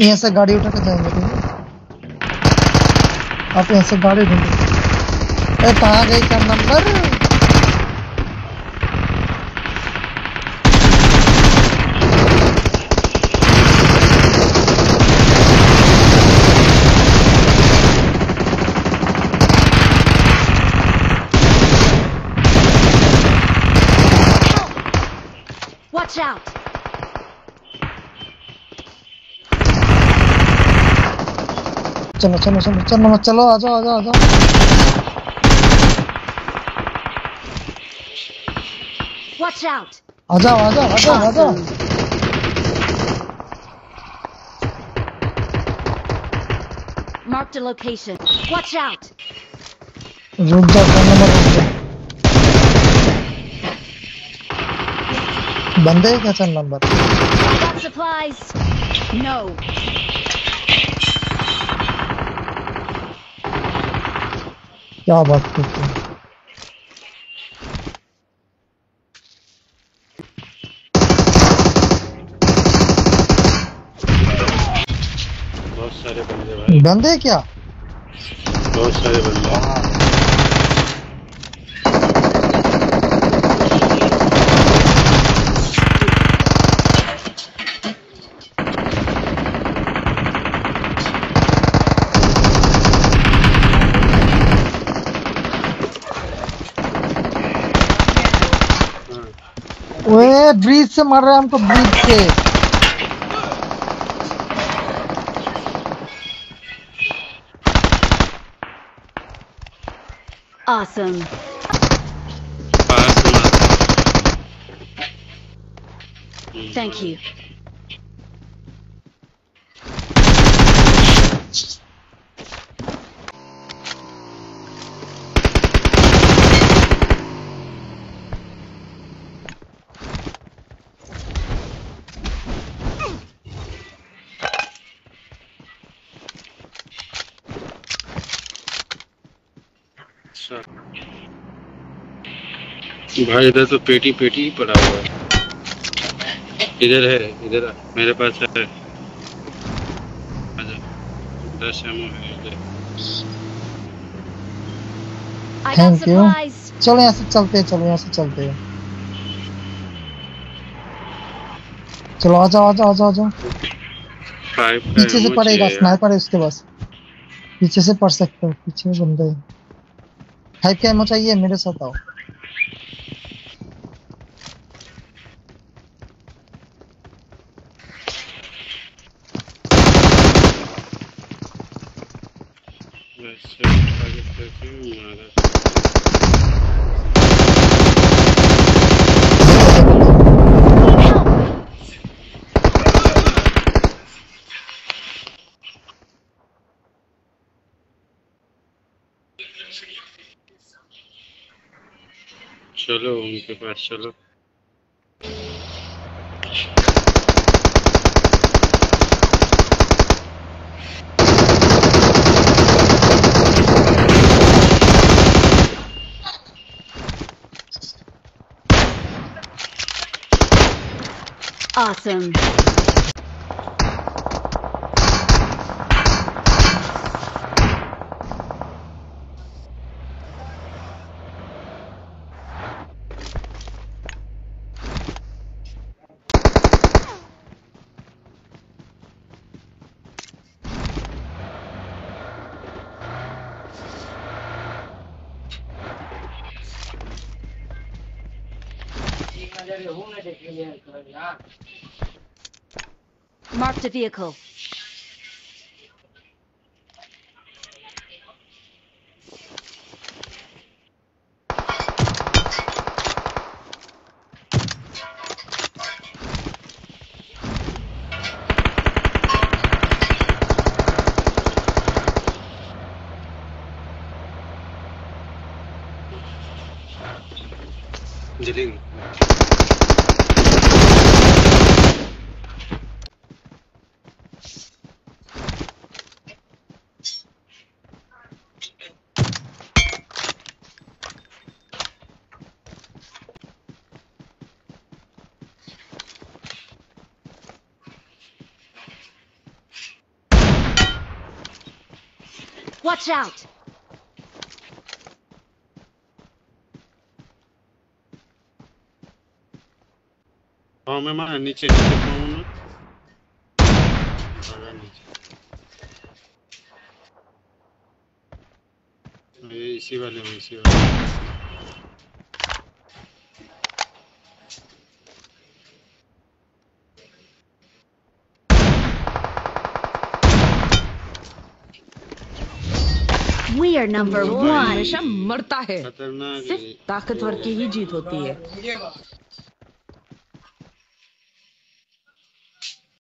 यहाँ से गाड़ी उठा के जाएँगे ठीक है? आप यहाँ से गाड़ी ढूंढो। अरे कहाँ गई क्या नंबर? Watch out! चलो चलो चलो चलो मत चलो आ जाओ आ जाओ आ जाओ Watch out! आ जाओ आ जाओ आ जाओ आ जाओ Awesome. Marked a location. Watch out! रुक जाओ फ़ोन नंबर रुक जाओ बंदे हैं क्या चल नंबर Got supplies? No. क्या बात करते हैं? बहुत सारे बंदे बंदे क्या? बहुत सारे बंदे हाँ, ओए ब्रिज से मार रहे है हमको ब्रिज से। Awesome thank you Thank you. अच्छा। भाई इधर तो पेटी पेटी ही पड़ा हुआ है। इधर है इधर मेरे पास है। आजा दस एमओ है इधर। You. supplies. चलो यहाँ से चलते हैं चलो यहाँ से चलते हैं। चलो आ जाओ आ जाओ आ जाओ आ जाओ पीछे से पड़ेगा स्नाइपर है उसके पास। पीछे से पड़ सकते हो पीछे में बंदे। हैं फाइव क्या एमो चाहिए मेरे साथ आओ? वैसे उठा के फेंके, मारा चलो उनके पास चलो Awesome. Marked a vehicle. Watch out! पाँव में मार नीचे नीचे पाँव में भागा नीचे। ये इसी वाले में इसी वाले We are number one. हमेशा मरता है। खतरनाक सिर्फ़ ताकतवर की ही जीत होती है।